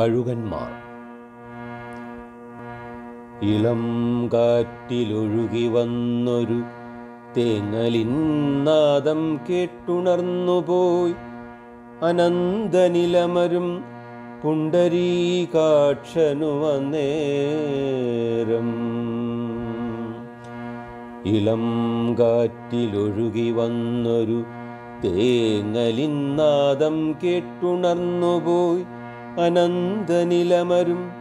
കഴുകന്മാർ. ഇളം കാറ്റിലൊഴുകി വന്നൊരു തേങ്ങലിൻ നാദം കേട്ടുണർന്നുപോയി. അനന്തനിലമരും പുണ്ടരീകാക്ഷനു വന്നേരം ഇളം കാറ്റിലൊഴുകി വന്നൊരു തേങ്ങലിൻ നാദം കേട്ടുണർന്നുപോയി. അനന്തനിലമരും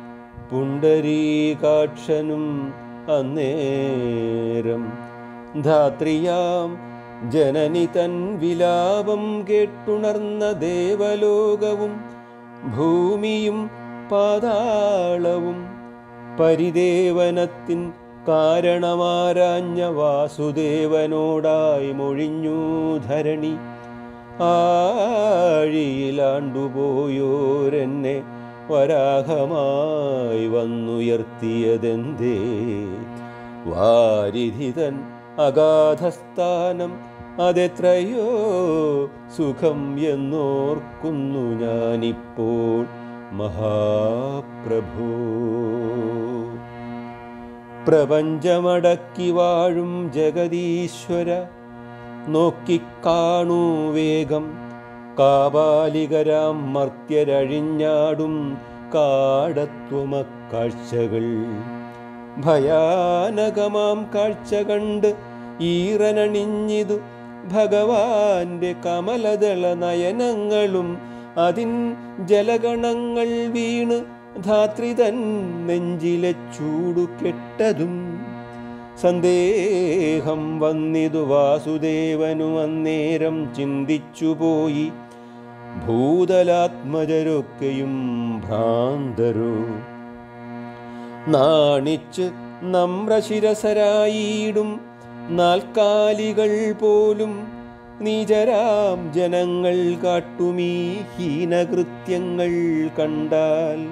പുണ്ടരീകാക്ഷനും അന്നേരം. ധാത്രിയാം ജനനി തൻ വിലാപം കേട്ടുണർന്ന ദേവലോകവും ഭൂമിയും പാതാളവും പരിദേവനത്തിൻ കാരണമാരാഞ്ഞ വാസുദേവനോടായി മൊഴിഞ്ഞു ധരണി. ആഴിയിലാണ്ടുപോയോരെന്നെ വരാഹമായി വന്നുയർത്തിയതെന്തേ? വാരിധിതൻ അഗാധസ്ഥാനം അതെത്രയോ സുഖം എന്നോർക്കുന്നു ഞാനിപ്പോൾ മഹാപ്രഭു. പ്രപഞ്ചമടക്കി വാഴും ജഗദീശ്വര നോക്കിക്കാണൂ വേഗം. കാബാലികരാം മർത്യരഴിഞ്ഞാടും കാടത്വമക്കാഴ്ചകൾ. ഭയാനകമാം കാഴ്ച കണ്ട് ഈറനണിഞ്ഞിതു ഭഗവാന്റെ കമലദള നയനങ്ങളും അതിൻ ജലഗണങ്ങൾ വീണ് ധാത്രി തൻ നെഞ്ചിലെ ചൂടു കെട്ടതും സന്ദേഹം വന്നിതു വാസുദേവനു അന്നേരം ചിന്തിച്ചുപോയി. ഭൂതലാത്മജരൊക്കെയും ഭ്രാന്തരോ. നാണിച്ച് നമ്രശിരസരായിടും നാൽക്കാലികൾ പോലും നിജരാം ജനങ്ങൾ കാട്ടുമീ ഹീനകൃത്യങ്ങൾ കണ്ടാൽ.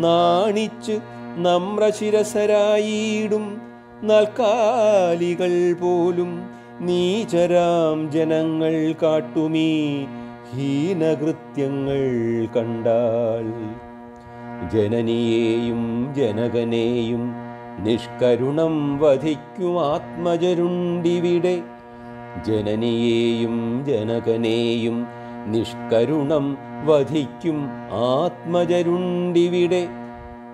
നാണിച്ച് നമ്രശിരസരായിടും നാൽക്കാലികൾ പോലും നീചരാം ജനങ്ങൾ കാട്ടുമീ ഹീനകൃത്യങ്ങൾ കണ്ടാൽ. ജനനിയെയും ജനകനെയും നിഷ്കരുണം വധിക്കും ആത്മജരുണ്ടിവിടെ. ജനനിയെയും ജനകനെയും നിഷ്കരുണം വധിക്കും ആത്മജരുണ്ടിവിടെ.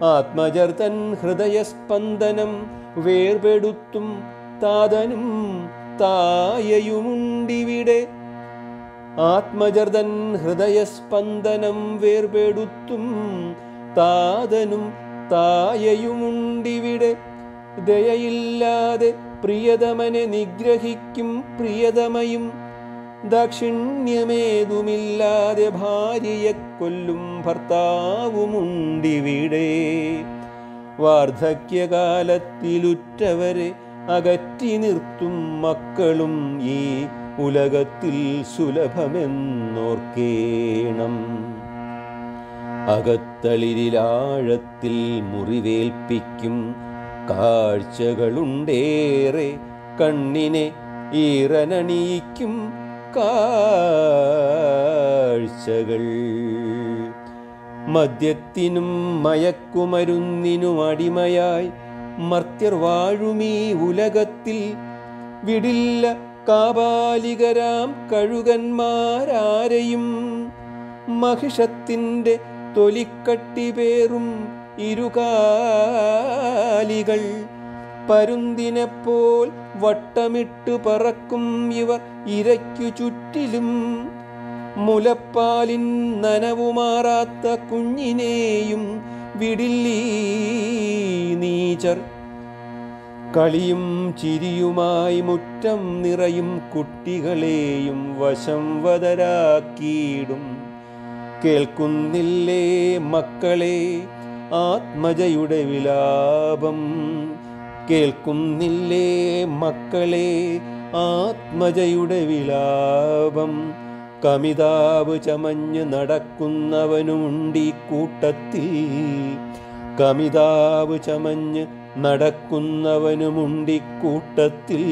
ആത്മജർ തൻ ഹൃദയസ്പന്ദനം വേർപെടുത്തും താതനും തായയുമുണ്ടിവിടെ. ആത്മജർദൻ ഹൃദയസ്പന്ദനം വേർപെടുത്തും താതനും തായയുമുണ്ടിവിടെ. ദയയില്ലാതെ പ്രിയതമനെ നിഗ്രഹിക്കും പ്രിയതമയും. ദാക്ഷിണ്യമേതുമില്ലാതെ ഭാര്യയെ കൊല്ലും ഭർത്താവുമുണ്ടിവിടെ. വാർദ്ധക്യകാലത്തിലുറ്റവരെ അകറ്റി നിർത്തും മക്കളും ഈ ഉലകത്തിൽ സുലഭമെന്നോർക്കേണം. അകത്തളിരിലാഴത്തിൽ മുറിവേൽപ്പിക്കും കാഴ്ചകളുണ്ടേറെ കണ്ണിനെ ഈറനണിയിക്കും കാഴ്ചകൾ. മദ്യത്തിനും മയക്കുമരുന്നിനും അടിമയായി മർത്യർ വാഴുമീ ഉലകത്തിൽ. വിടില്ല കാബാലികരാം കഴുകന്മാരാരെയും. മഹിഷത്തിന്റെ തൊലിക്കട്ടി പേറും ഇരുകാലികൾ. പരുന്തിനെപ്പോൽ വട്ടമിട്ട് പറക്കും ഇവർ ഇരയ്ക്കു ചുറ്റിലും. മുലപ്പാലിൻ നനവുമാറാത്ത കുഞ്ഞിനെയും വിടില്ലീ നീചർ. കളിയും ചിരിയുമായി മുറ്റം നിറയും കുട്ടികളെയും വശം വതരാക്കിയിടും. കേൾക്കുന്നില്ലേ മക്കളെ ആത്മജയുടെ വിലാപം. കേൾക്കുന്നില്ലേ മക്കളെ ആത്മജയുടെ വിലാപം. കമിതാവ് ചമഞ്ഞ് നടക്കുന്നവനുമുണ്ടീ കൂട്ടത്തിൽ. കമിതാവ് ചമഞ്ഞ് നടക്കുന്നവനുമുണ്ടി കൂട്ടത്തിൽ.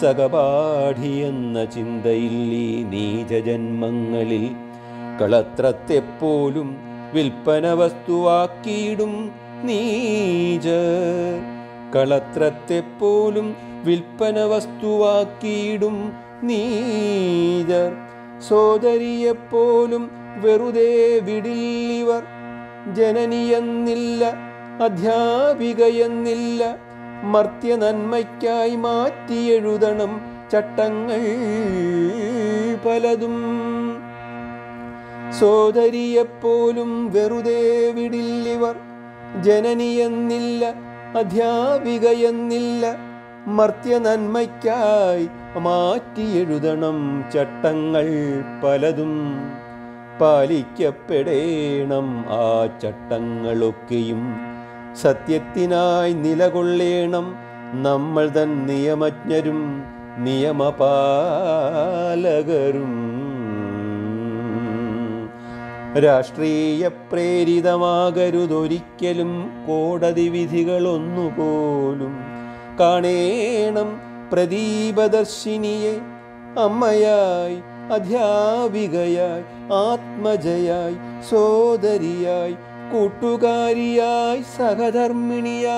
സഹപാഠി എന്ന ചിന്തയിൽ ഈ നീചജന്മങ്ങളിൽ കളത്രത്തെപ്പോലും വിൽപ്പന വസ്തുവാക്കിയിടും നീജ കളത്രത്തെപ്പോലും വിൽപ്പന വസ്തുവാക്കിയിടും നീചർ. സോദരിയെപ്പോലും വെറുതെ വിടില്ലിവർ. ജനനിയെന്നില്ല അധ്യാപികയെന്നില്ല മർത്യ നന്മയ്ക്കായി മാറ്റിയെഴുതണം ചട്ടങ്ങൾ പലതും. സോദരിയെപ്പോലും വെറുതെ വിടില്ലിവർ. ജനനിയെന്നില്ല അധ്യാപികയെന്നില്ല മർത്യ നന്മയ്ക്കായി മാറ്റിയെഴുതണം ചട്ടങ്ങൾ പലതും. പാലിക്കപ്പെടേണം ആ ചട്ടങ്ങളൊക്കെയും. സത്യത്തിനായി നിലകൊള്ളേണം നമ്മൾ തൻ നിയമജ്ഞരും നിയമപാലകരും. രാഷ്ട്രീയ പ്രേരിതമാകരുതൊരിക്കലും കോടതി വിധികളൊന്നുപോലും കാണേണം പ്രദീപദർശിനിയെ. അമ്മയായി അധ്യാപികയായി ആത്മജയായി സോദരിയായി കൂട്ടുകാരിയായി സഹധർമ്മിണിയായി.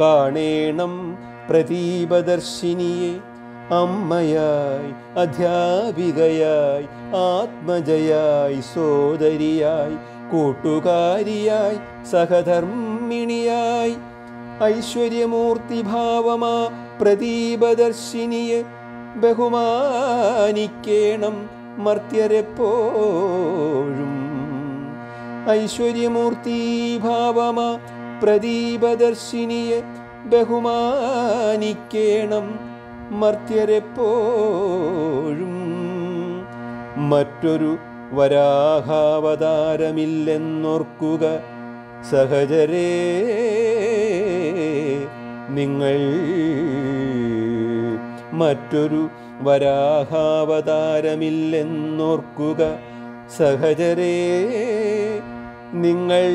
കാണേണം പ്രദീപദർശിനിയെ. അമ്മയായി അധ്യാപികയായി ആത്മജയായി സോദരിയായി കൂട്ടുകാരിയായി സഹധർമ്മിണിയായി. ഐശ്വര്യമൂർത്തി ഭാവമാ പ്രദീപദർശിനിയെ ബഹുമാനിക്കേണം മർത്യരെപ്പോഴും. ഐശ്വര്യമൂർത്തിഭാവമാ പ്രദീപദർശിനിയെ ബഹുമാനിക്കേണം മർത്യരെപ്പോഴും. മറ്റൊരു വരാഹാവതാരമില്ലെന്നോർക്കുക സഹജരേ നിങ്ങൾ. മറ്റൊരു വരാഹാവതാരമില്ലെന്നോർക്കുക സഹജരേ നിങ്ങൾ